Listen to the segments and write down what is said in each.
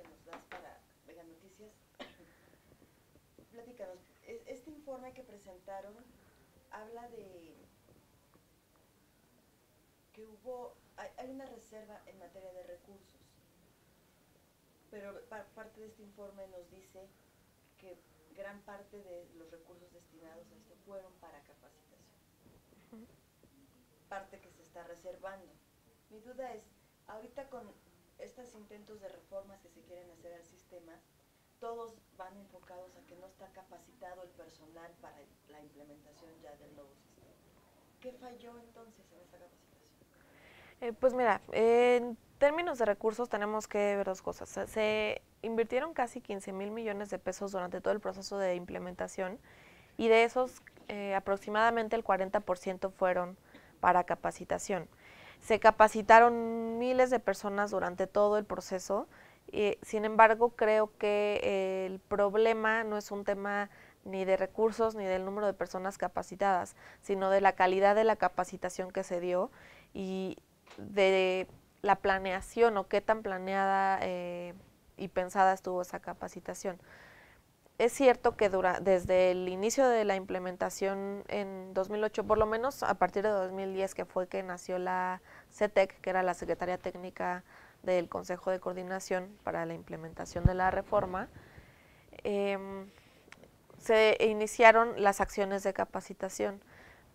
que nos das para Vega Noticias, platícanos, e- este informe que presentaron habla de que hubo, hay, hay una reserva en materia de recursos, pero pa- parte de este informe nos dice que gran parte de los recursos destinados a esto fueron para capacitación. Parte que se está reservando. Mi duda es, ahorita con estos intentos de reformas que se quieren hacer al sistema, todos van enfocados a que no está capacitado el personal para la implementación ya del nuevo sistema. ¿Qué falló entonces en esta capacitación? Eh, pues mira, en términos de recursos tenemos que ver dos cosas. Se, invirtieron casi 15 mil millones de pesos durante todo el proceso de implementación y de esos eh, aproximadamente el 40% fueron para capacitación. Se capacitaron miles de personas durante todo el proceso, eh, sin embargo creo que eh, el problema no es un tema ni de recursos ni del número de personas capacitadas, sino de la calidad de la capacitación que se dio y de la planeación o qué tan planeada eh, y pensada estuvo esa capacitación. Es cierto que dura, desde el inicio de la implementación en 2008, por lo menos a partir de 2010, que fue que nació la CETEC, que era la Secretaría Técnica del Consejo de Coordinación para la implementación de la reforma, eh, se iniciaron las acciones de capacitación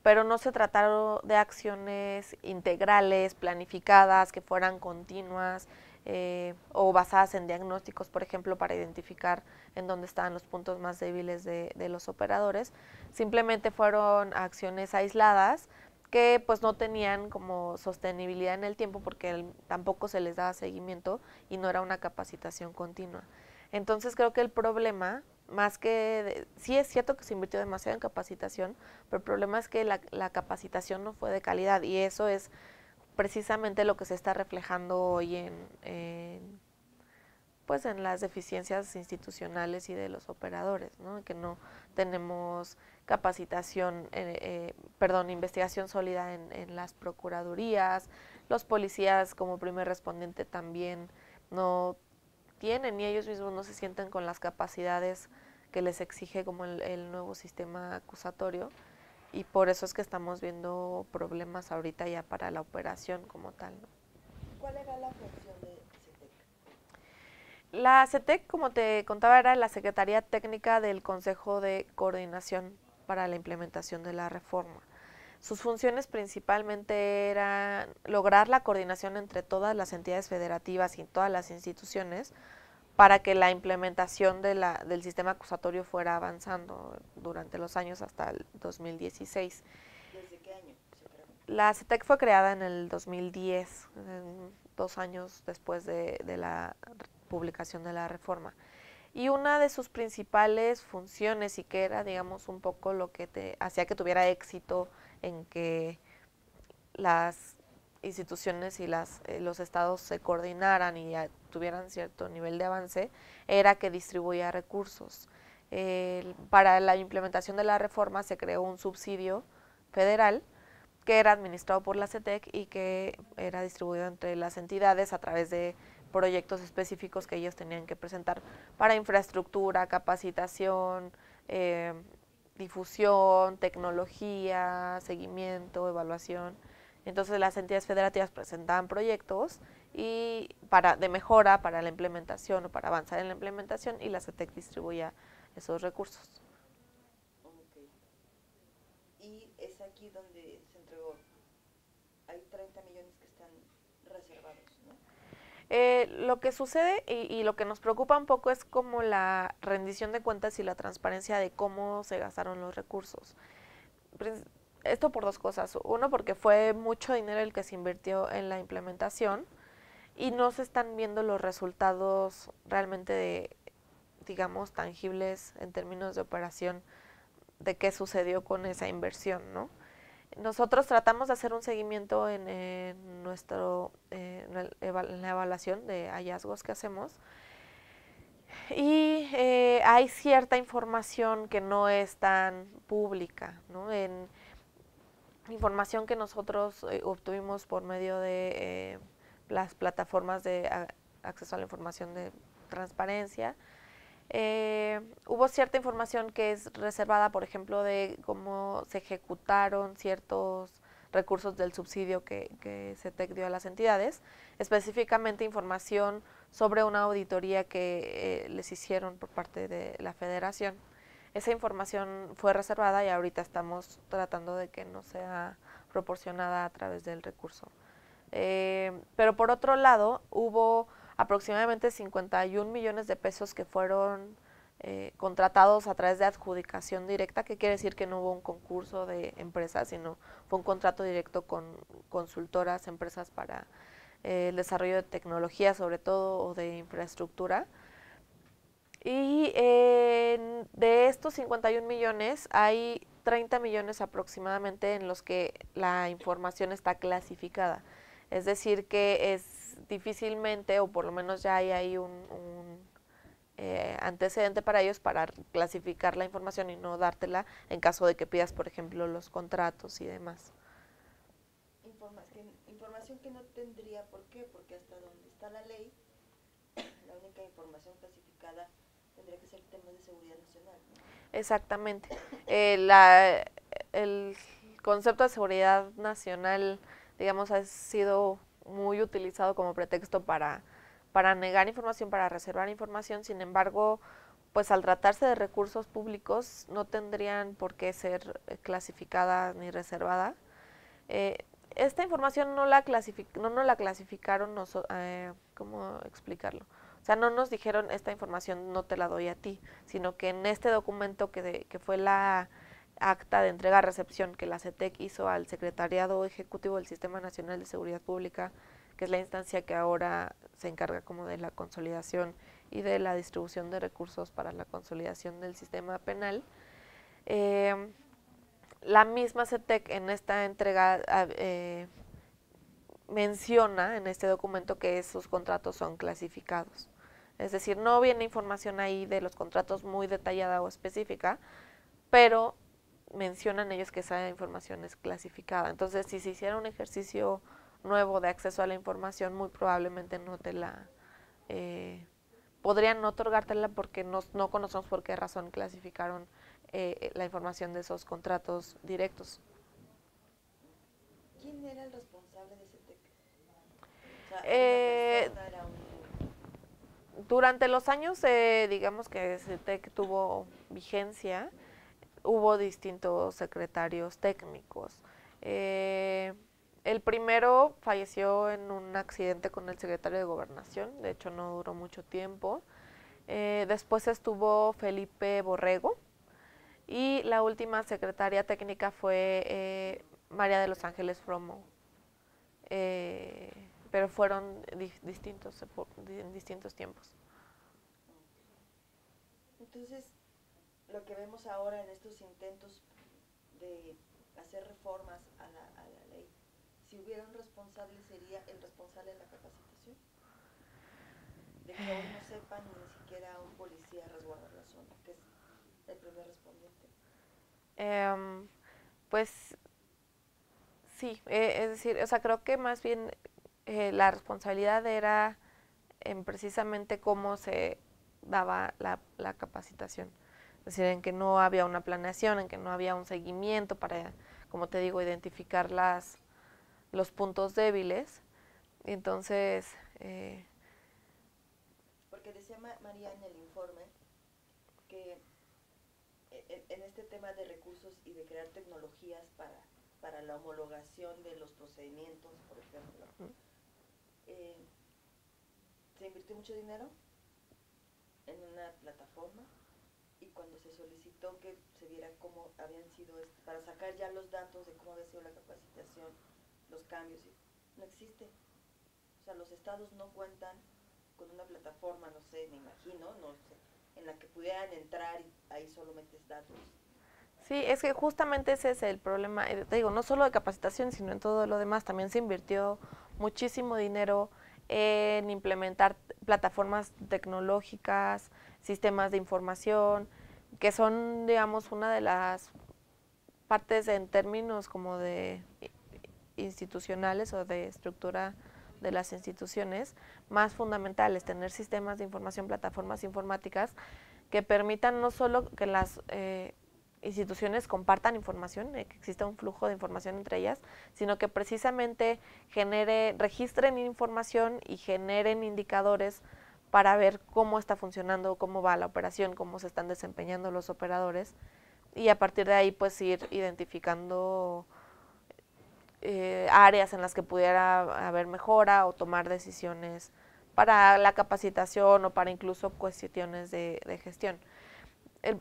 pero no se trataron de acciones integrales, planificadas, que fueran continuas eh, o basadas en diagnósticos, por ejemplo, para identificar en dónde estaban los puntos más débiles de, los operadores. Simplemente fueron acciones aisladas que pues no tenían como sostenibilidad en el tiempo porque tampoco se les daba seguimiento y no era una capacitación continua. Entonces creo que el problema más que, de, sí es cierto que se invirtió demasiado en capacitación, pero el problema es que la, capacitación no fue de calidad y eso es precisamente lo que se está reflejando hoy en, pues en las deficiencias institucionales y de los operadores, ¿no? que no tenemos capacitación, eh, eh, perdón, investigación sólida en, en, las procuradurías, los policías como primer respondiente también no tienen y ellos mismos no se sienten con las capacidades que les exige como el, nuevo sistema acusatorio y por eso es que estamos viendo problemas ahorita ya para la operación como tal. ¿no? ¿Cuál era la función de CETEC? La CETEC, como te contaba, era la Secretaría Técnica del Consejo de Coordinación para la implementación de la reforma. Sus funciones principalmente eran lograr la coordinación entre todas las entidades federativas y todas las instituciones para que la implementación de la, del sistema acusatorio fuera avanzando durante los años hasta el 2016. ¿Desde qué año? La CETEC fue creada en el 2010, dos años después de, de la publicación de la reforma. Y una de sus principales funciones y que era, digamos, un poco lo que te hacía que tuviera éxito en que las instituciones y las, eh, los estados se coordinaran y tuvieran cierto nivel de avance, era que distribuía recursos. Para la implementación de la reforma se creó un subsidio federal que era administrado por la CETEC y que era distribuido entre las entidades a través de proyectos específicos que ellos tenían que presentar para infraestructura, capacitación, eh, difusión, tecnología, seguimiento, evaluación. Entonces las entidades federativas presentaban proyectos y para de mejora para la implementación o para avanzar en la implementación y la CETEC distribuía esos recursos. Okay. Y es aquí donde se entregó, hay 30 millones que están reservados, ¿no? Eh, lo que sucede y, y, lo que nos preocupa un poco es como la rendición de cuentas y la transparencia de cómo se gastaron los recursos. Esto por dos cosas. Uno, porque fue mucho dinero el que se invirtió en la implementación y no se están viendo los resultados realmente, digamos, tangibles en términos de operación de qué sucedió con esa inversión, ¿no? Nosotros tratamos de hacer un seguimiento en, nuestro, eh, la evaluación de hallazgos que hacemos y eh, hay cierta información que no es tan pública, ¿no? Información que nosotros eh, obtuvimos por medio de eh, las plataformas de acceso a la información de transparencia. Eh, hubo cierta información que es reservada, por ejemplo, de cómo se ejecutaron ciertos recursos del subsidio que, que CETEC dio a las entidades, específicamente información sobre una auditoría que eh, les hicieron por parte de la federación. Esa información fue reservada y ahorita estamos tratando de que no sea proporcionada a través del recurso. Eh, pero por otro lado, hubo aproximadamente 51 millones de pesos que fueron eh, contratados a través de adjudicación directa, que quiere decir que no hubo un concurso de empresas, sino fue un contrato directo con consultoras, empresas para eh, el desarrollo de tecnología sobre todo o de infraestructura. Y de estos 51 millones hay 30 millones aproximadamente en los que la información está clasificada. Es decir, que es difícilmente, o por lo menos ya hay ahí un, eh, antecedente para ellos para clasificar la información y no dártela en caso de que pidas, por ejemplo, los contratos y demás. información que no tendría por qué, porque hasta donde está la ley, la única información clasificada tendría que ser temas de seguridad nacional. Exactamente. Eh, la, el concepto de seguridad nacional, digamos, ha sido muy utilizado como pretexto para, para negar información, para reservar información. Sin embargo, pues al tratarse de recursos públicos no tendrían por qué ser eh, clasificada ni reservada. Eh, esta información no la, clasific no, no la clasificaron, eh, ¿cómo explicarlo? O sea, no nos dijeron esta información no te la doy a ti, sino que en este documento que, que fue la acta de entrega-recepción que la CETEC hizo al Secretariado Ejecutivo del Sistema Nacional de Seguridad Pública, que es la instancia que ahora se encarga como de la consolidación y de la distribución de recursos para la consolidación del sistema penal. Eh, la misma CETEC en esta entrega eh, menciona en este documento que esos contratos son clasificados. Es decir, no viene información ahí de los contratos muy detallada o específica, pero mencionan ellos que esa información es clasificada. Entonces, si se hiciera un ejercicio nuevo de acceso a la información, muy probablemente no te la... Eh, podrían no otorgártela porque no, no conocemos por qué razón clasificaron eh, la información de esos contratos directos. ¿Quién era el responsable de ese TEC? Eh, durante los años, eh, digamos que tuvo vigencia, hubo distintos secretarios técnicos. el primero falleció en un accidente con el secretario de Gobernación, de hecho no duró mucho tiempo. después estuvo Felipe Borrego, y la última secretaria técnica fue eh, María de los Ángeles Fromo. Eh, pero fueron distintos en distintos tiempos. Entonces, lo que vemos ahora en estos intentos de hacer reformas a la, a la ley, si hubiera un responsable, ¿sería el responsable de la capacitación? De que hoy no sepa ni siquiera un policía resguardar la zona, que es el primer respondiente? Em, pues sí, eh, es decir, o sea, creo que más bien eh, la responsabilidad era en precisamente cómo se daba la, la, capacitación. Es decir, en que no había una planeación, en que no había un seguimiento para, como te digo, identificar las, los puntos débiles. Entonces... Eh, Porque decía María en el informe que en, este tema de recursos y de crear tecnologías para, para la homologación de los procedimientos, por ejemplo, eh, se invirtió mucho dinero en una plataforma y cuando se solicitó que se viera cómo habían sido, para sacar ya los datos de cómo había sido la capacitación, los cambios, no existe. O sea, los estados no cuentan con una plataforma, no sé, me imagino, no sé, en la que pudieran entrar y ahí solo metes datos. Sí, es que justamente ese es el problema, eh, te digo, no solo de capacitación, sino en todo lo demás. También se invirtió muchísimo dinero en implementar plataformas tecnológicas, sistemas de información, que son, digamos, una de las partes en términos como de institucionales o de estructura de las instituciones más fundamentales, tener sistemas de información, plataformas informáticas que permitan no solo que las eh, instituciones compartan información, eh, que exista un flujo de información entre ellas, sino que precisamente genere, registren información y generen indicadores para ver cómo está funcionando, cómo va la operación, cómo se están desempeñando los operadores y a partir de ahí pues ir identificando eh, áreas en las que pudiera haber mejora o tomar decisiones para la capacitación o para incluso cuestiones de, gestión.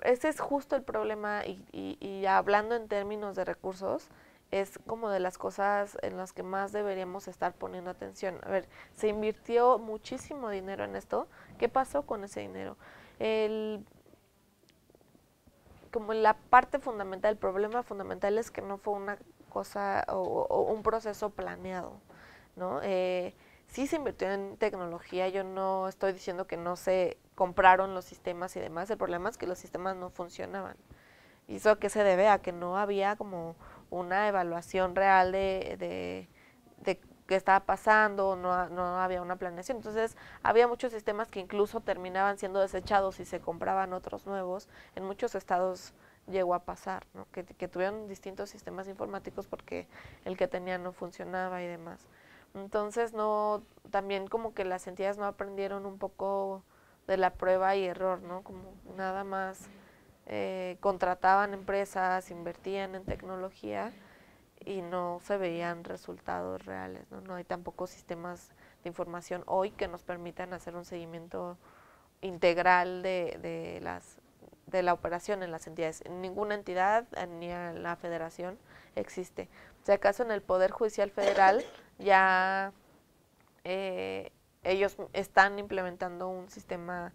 Ese es justo el problema y, hablando en términos de recursos, es como de las cosas en las que más deberíamos estar poniendo atención. A ver, se invirtió muchísimo dinero en esto. ¿Qué pasó con ese dinero? El, como la parte fundamental, el problema fundamental es que no fue una cosa o, un proceso planeado, ¿no? Eh, sí se invirtió en tecnología, yo no estoy diciendo que no se compraron los sistemas y demás, el problema es que los sistemas no funcionaban. ¿Y eso a qué se debe? A que no había como una evaluación real de, de, de qué estaba pasando, no, no había una planeación. Entonces, había muchos sistemas que incluso terminaban siendo desechados y se compraban otros nuevos. En muchos estados llegó a pasar, ¿no? que, que tuvieron distintos sistemas informáticos porque el que tenían no funcionaba y demás. Entonces, no, también como que las entidades no aprendieron un poco de la prueba y error, ¿no? Como nada más eh, contrataban empresas, invertían en tecnología y no se veían resultados reales. ¿no? no hay tampoco sistemas de información hoy que nos permitan hacer un seguimiento integral de, de, las, de la operación en las entidades. En ninguna entidad ni en la federación existe. Si acaso en el Poder Judicial Federal ya eh, ellos están implementando un sistema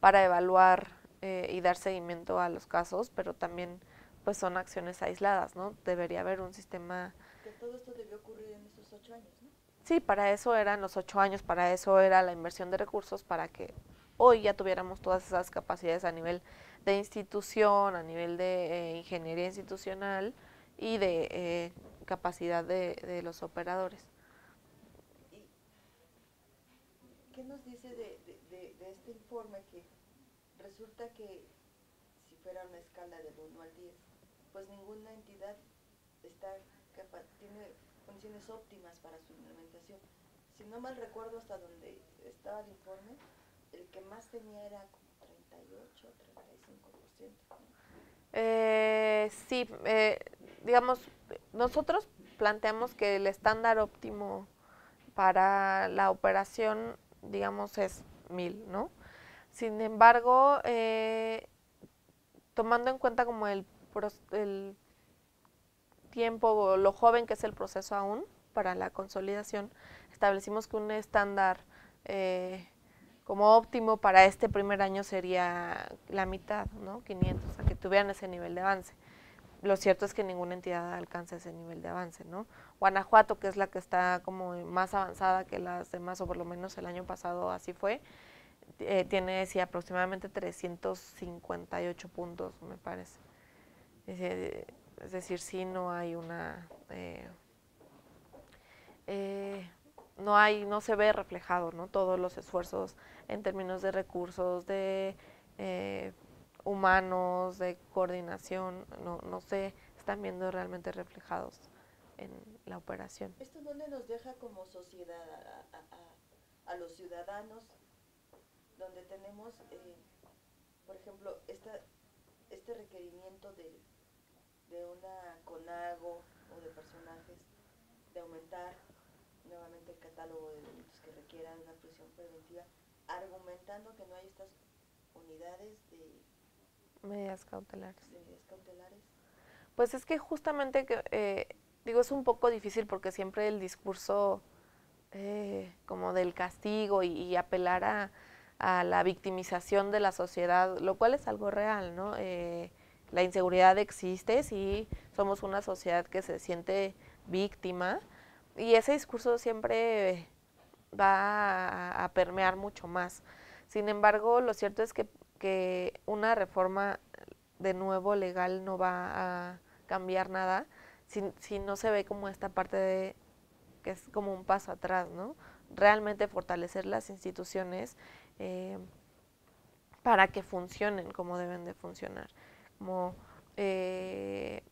para evaluar eh, y dar seguimiento a los casos, pero también pues son acciones aisladas, ¿no? Debería haber un sistema... Que todo esto debió ocurrir en estos ocho años, ¿no? Sí, para eso eran los ocho años, para eso era la inversión de recursos, para que hoy ya tuviéramos todas esas capacidades a nivel de institución, a nivel de eh, ingeniería institucional y de eh, capacidad de, de, los operadores. ¿Y ¿Qué nos dice de, de, de este informe que resulta que si fuera una escala del 1 al 10, pues ninguna entidad está tiene condiciones óptimas para su implementación. Si no mal recuerdo hasta donde estaba el informe, el que más tenía era como 38, 35%. Eh, sí, eh, digamos, nosotros planteamos que el estándar óptimo para la operación, digamos, es 1000, ¿no? Sin embargo, eh, tomando en cuenta como el el tiempo, lo joven que es el proceso aún para la consolidación, establecimos que un estándar eh, como óptimo para este primer año sería la mitad, ¿no? 500, o que tuvieran ese nivel de avance. Lo cierto es que ninguna entidad alcanza ese nivel de avance, ¿no? Guanajuato, que es la que está como más avanzada que las demás, o por lo menos el año pasado así fue, eh, tiene sí, aproximadamente 358 puntos, me parece. Es decir, si no hay una... Eh, eh, no hay, no se ve reflejado, ¿no? Todos los esfuerzos en términos de recursos, de eh, humanos, de coordinación, no, no se están viendo realmente reflejados en la operación. ¿Esto dónde nos deja como sociedad a, los ciudadanos, donde tenemos, por ejemplo, esta, este requerimiento de de una CONAGO o de personajes de aumentar nuevamente el catálogo de delitos que requieran una prisión preventiva, argumentando que no hay estas unidades de medidas cautelares. cautelares. Pues es que justamente, eh, digo, es un poco difícil porque siempre el discurso eh, como del castigo y, apelar a, a, la victimización de la sociedad, lo cual es algo real, ¿no? Eh, la inseguridad existe, sí, somos una sociedad que se siente víctima y ese discurso siempre va a, permear mucho más. Sin embargo, lo cierto es que, que, una reforma de nuevo legal no va a cambiar nada si, si no se ve como esta parte de que es como un paso atrás, ¿no? realmente fortalecer las instituciones eh, para que funcionen como deben de funcionar. Como eh,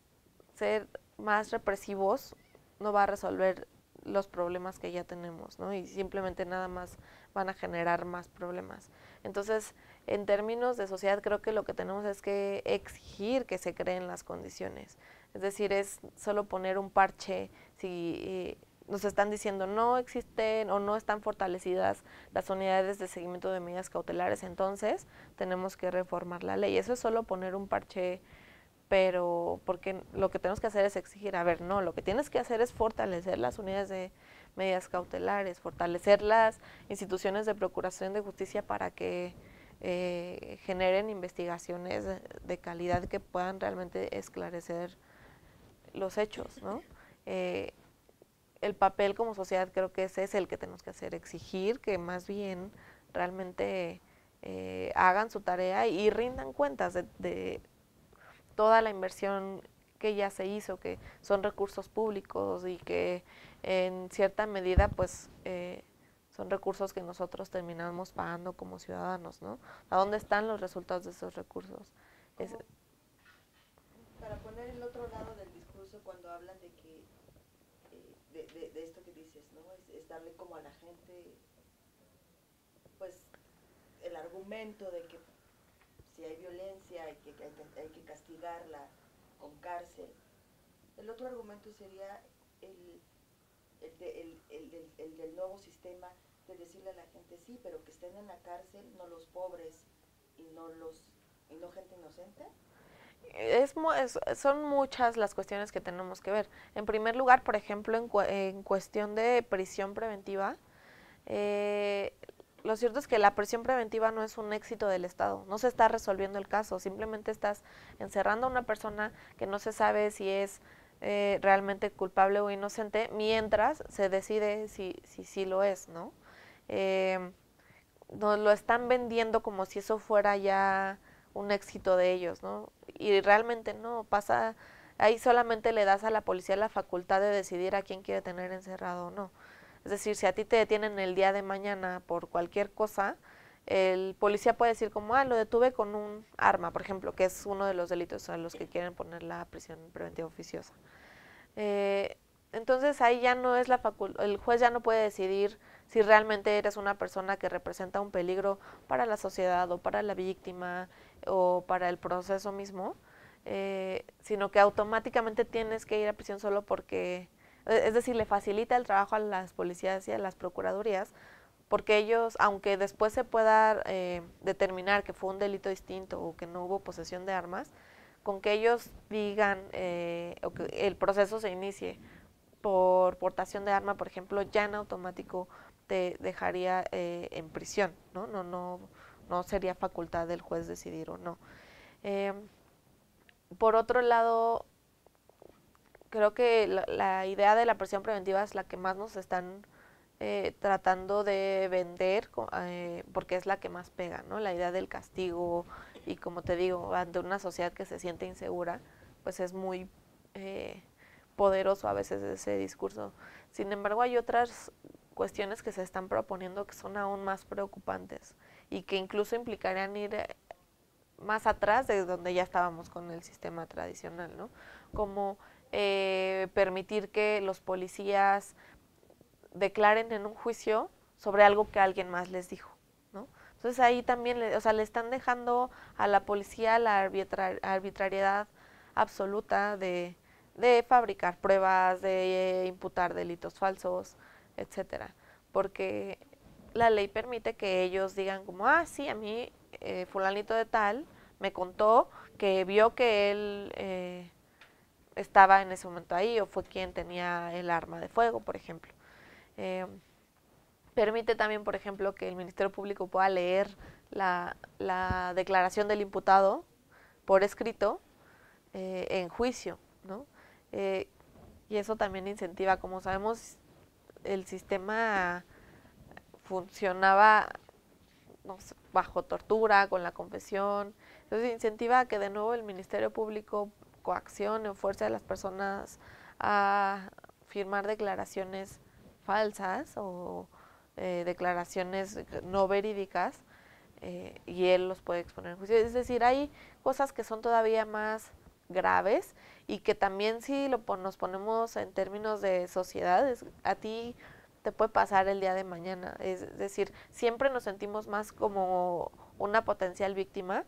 ser más represivos no va a resolver los problemas que ya tenemos, ¿no? Y simplemente nada más van a generar más problemas. Entonces, en términos de sociedad, creo que lo que tenemos es que exigir que se creen las condiciones. Es decir, es solo poner un parche si eh, nos están diciendo no existen o no están fortalecidas las unidades de seguimiento de medidas cautelares, entonces tenemos que reformar la ley. Eso es solo poner un parche pero porque lo que tenemos que hacer es exigir, a ver, no, lo que tienes que hacer es fortalecer las unidades de medidas cautelares, fortalecer las instituciones de procuración de justicia para que eh, generen investigaciones de, calidad que puedan realmente esclarecer los hechos, ¿no? Eh, el papel como sociedad creo que ese es el que tenemos que hacer, exigir que más bien realmente eh, hagan su tarea y rindan cuentas de, toda la inversión que ya se hizo, que son recursos públicos y que en cierta medida pues eh, son recursos que nosotros terminamos pagando como ciudadanos, ¿no? ¿A dónde están los resultados de esos recursos? para poner el otro lado del discurso cuando hablan de que, eh, de, esto que dices, ¿no? Es, darle como a la gente, pues, el argumento de que si hay violencia hay que, hay que, castigarla con cárcel. El otro argumento sería el, el, del nuevo sistema de decirle a la gente sí, pero que estén en la cárcel, no los pobres y no los gente inocente. Es, son muchas las cuestiones que tenemos que ver. En primer lugar, por ejemplo, en, en cuestión de prisión preventiva, eh, lo cierto es que la prisión preventiva no es un éxito del Estado, no se está resolviendo el caso, simplemente estás encerrando a una persona que no se sabe si es eh, realmente culpable o inocente, mientras se decide si sí si, lo es, ¿no? Eh, nos lo están vendiendo como si eso fuera ya un éxito de ellos, ¿no? Y realmente no, pasa, ahí solamente le das a la policía la facultad de decidir a quién quiere tener encerrado o no. Es decir, si a ti te detienen el día de mañana por cualquier cosa, el policía puede decir como, ah, lo detuve con un arma, por ejemplo, que es uno de los delitos a los que quieren poner la prisión preventiva oficiosa. Eh, entonces ahí ya no es la facultad, el juez ya no puede decidir si realmente eres una persona que representa un peligro para la sociedad o para la víctima o para el proceso mismo, eh, sino que automáticamente tienes que ir a prisión solo porque e, es decir, le facilita el trabajo a las policías y a las procuradurías, porque ellos, aunque después se pueda eh, determinar que fue un delito distinto o que no hubo posesión de armas, con que ellos digan eh, o que el proceso se inicie por portación de arma, por ejemplo, ya en automático te dejaría eh, en prisión, ¿no? No, no, no sería facultad del juez decidir o no. por otro lado, creo que la, idea de la prisión preventiva es la que más nos están eh, tratando de vender eh, porque es la que más pega, ¿no? La idea del castigo y como te digo, ante una sociedad que se siente insegura, pues es muy poderoso a veces ese discurso. Sin embargo, hay otras cuestiones que se están proponiendo que son aún más preocupantes y que incluso implicarían ir más atrás de donde ya estábamos con el sistema tradicional, ¿no? Como eh, permitir que los policías declaren en un juicio sobre algo que alguien más les dijo, ¿no? Entonces ahí también, le, o sea, le están dejando a la policía la arbitrariedad absoluta de, de, fabricar pruebas, de imputar delitos falsos, etcétera, porque la ley permite que ellos digan como, ah, sí, a mí eh, fulanito de tal me contó que vio que él eh, estaba en ese momento ahí o fue quien tenía el arma de fuego, por ejemplo. Eh, permite también, por ejemplo, que el Ministerio Público pueda leer la, declaración del imputado por escrito eh, en juicio, ¿no? Y eso también incentiva, como sabemos, el sistema funcionaba bajo tortura, con la confesión, entonces incentiva que de nuevo el Ministerio Público coacción o fuerza de las personas a firmar declaraciones falsas o eh, declaraciones no verídicas eh, y él los puede exponer en juicio. Es decir, hay cosas que son todavía más graves y que también si lo nos ponemos en términos de sociedad, a ti te puede pasar el día de mañana. Es decir, siempre nos sentimos más como una potencial víctima,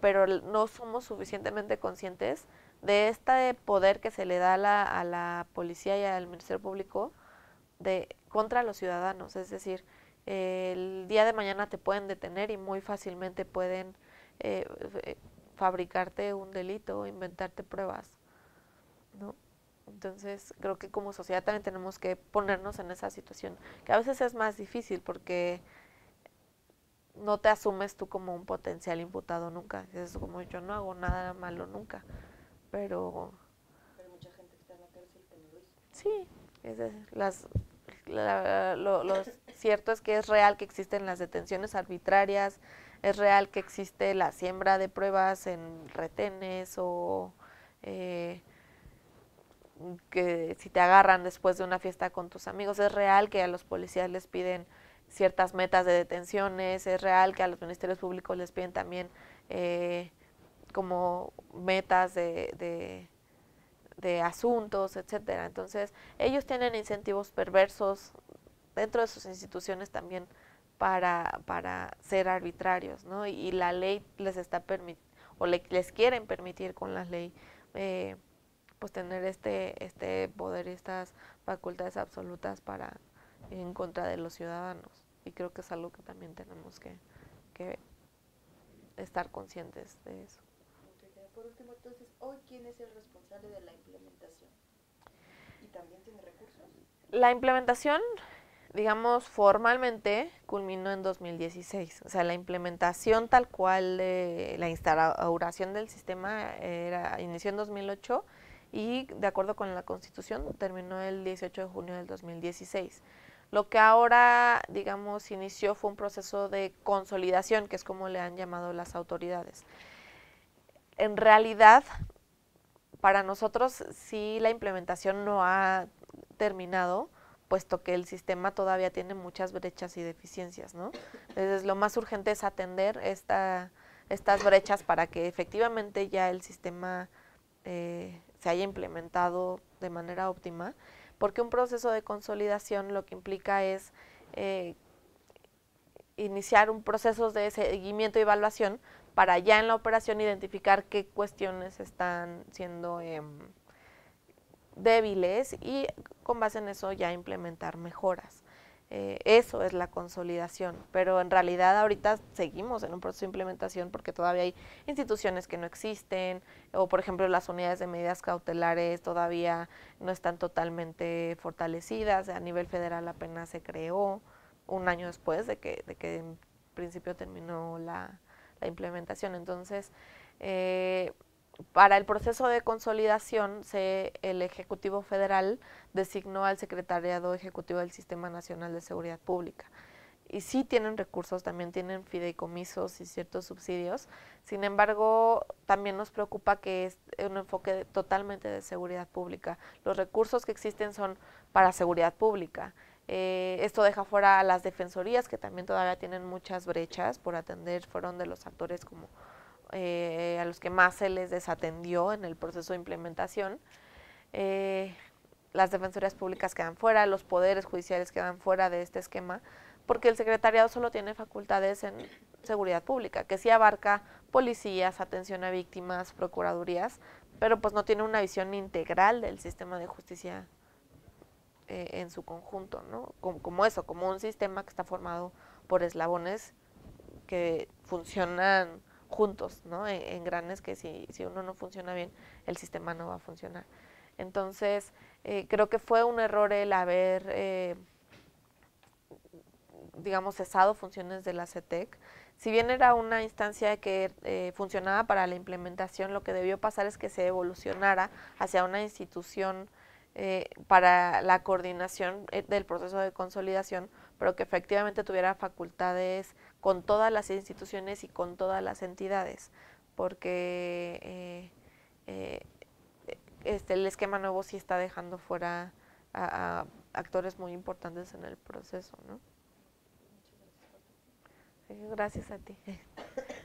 pero no somos suficientemente conscientes de este poder que se le da la, a la policía y al Ministerio Público de contra los ciudadanos. Es decir, el día de mañana te pueden detener y muy fácilmente pueden eh, eh, fabricarte un delito inventarte pruebas. ¿No? Entonces, creo que como sociedad también tenemos que ponernos en esa situación, que a veces es más difícil porque no te asumes tú como un potencial imputado nunca. Es como yo no hago nada malo nunca, pero... Pero mucha gente está en la cárcel que no lo hizo. Sí, es las, lo, lo cierto es que es real que existen las detenciones arbitrarias, es real que existe la siembra de pruebas en retenes o... Eh, que si te agarran después de una fiesta con tus amigos, es real que a los policías les piden ciertas metas de detenciones, es real que a los ministerios públicos les piden también eh, como metas de, de, asuntos, etcétera. Entonces, ellos tienen incentivos perversos dentro de sus instituciones también para, para ser arbitrarios, ¿no? Y, la ley les está permitiendo, o les quieren permitir con la ley eh, pues tener este, este poder y estas facultades absolutas para en contra de los ciudadanos. Y creo que es algo que también tenemos que, que estar conscientes de eso. Por último, entonces, ¿hoy quién es el responsable de la implementación? ¿Y también tiene recursos? La implementación, digamos, formalmente culminó en 2016. O sea, la implementación tal cual de la instauración del sistema era, inició en 2008 y de acuerdo con la Constitución terminó el 18 de junio del 2016. Lo que ahora, digamos, inició fue un proceso de consolidación, que es como le han llamado las autoridades. En realidad, para nosotros sí la implementación no ha terminado, puesto que el sistema todavía tiene muchas brechas y deficiencias, ¿no? Entonces, lo más urgente es atender esta, estas brechas para que efectivamente ya el sistema eh, se haya implementado de manera óptima, porque un proceso de consolidación lo que implica es eh, iniciar un proceso de seguimiento y evaluación para ya en la operación identificar qué cuestiones están siendo em, débiles y con base en eso ya implementar mejoras. Eh, eso es la consolidación, pero en realidad ahorita seguimos en un proceso de implementación porque todavía hay instituciones que no existen o por ejemplo las unidades de medidas cautelares todavía no están totalmente fortalecidas, a nivel federal apenas se creó un año después de que, de que en principio terminó la, la implementación. Entonces, eh, para el proceso de consolidación, se, el Ejecutivo Federal designó al Secretariado Ejecutivo del Sistema Nacional de Seguridad Pública. Y sí tienen recursos, también tienen fideicomisos y ciertos subsidios. Sin embargo, también nos preocupa que es un enfoque totalmente de seguridad pública. Los recursos que existen son para seguridad pública. Eh, esto deja fuera a las defensorías, que también todavía tienen muchas brechas por atender, fueron de los actores como eh, a los que más se les desatendió en el proceso de implementación. Eh, las defensorías públicas quedan fuera, los poderes judiciales quedan fuera de este esquema, porque el secretariado solo tiene facultades en seguridad pública, que sí abarca policías, atención a víctimas, procuradurías, pero pues no tiene una visión integral del sistema de justicia eh, en su conjunto, ¿no? Como, como, eso, como un sistema que está formado por eslabones que funcionan juntos, ¿no? En, grandes que si, si, uno no funciona bien, el sistema no va a funcionar. Entonces, eh, creo que fue un error el haber, eh, digamos, cesado funciones de la CETEC. Si bien era una instancia que eh, funcionaba para la implementación, lo que debió pasar es que se evolucionara hacia una institución para la coordinación del proceso de consolidación, pero que efectivamente tuviera facultades con todas las instituciones y con todas las entidades, porque eh, eh, este, el esquema nuevo sí está dejando fuera a, actores muy importantes en el proceso, ¿no? Gracias a ti.